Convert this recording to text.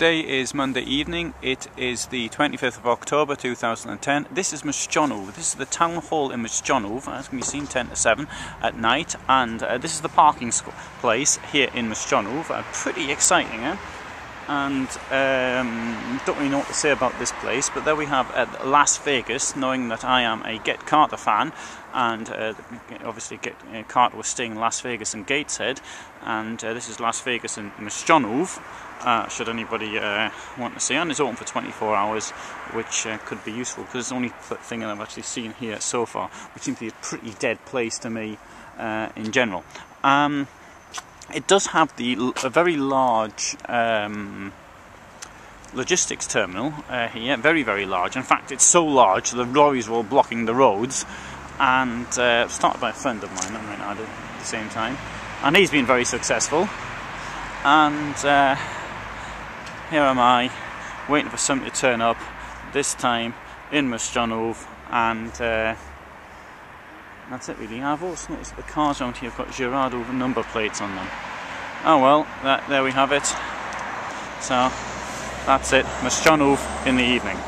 Today is Monday evening. It is the 25th of October 2010. This is Mszczonów. This is the town hall in Mszczonów. As can be seen 10 to 7 at night. And uh, this is the parking place here in Mszczonów. Uh, pretty exciting, eh? And um, don't really know what to say about this place, but there we have uh, Las Vegas, knowing that I am a Get Carter fan, and uh, obviously Get uh, Carter was staying in Las Vegas and Gateshead, and uh, this is Las Vegas and Mszczonów uh, should anybody uh, want to see. And it's open for 24 hours, which uh, could be useful because it's the only thing that I've actually seen here so far, which seems to be a pretty dead place to me in general. Um, it does have the a very large um, logistics terminal uh, here, very very large. In fact, it's so large the lorries were blocking the roads. And uh, started by a friend of mine, I might add at the same time, and he's been very successful. And here am I, waiting for something to turn up, this time in Mszczonów, and uh, that's it really. I've also noticed the cars around here have got Żyrardów number plates on them. Oh well, that, there we have it. So, that's it, Mszczonów in the evening.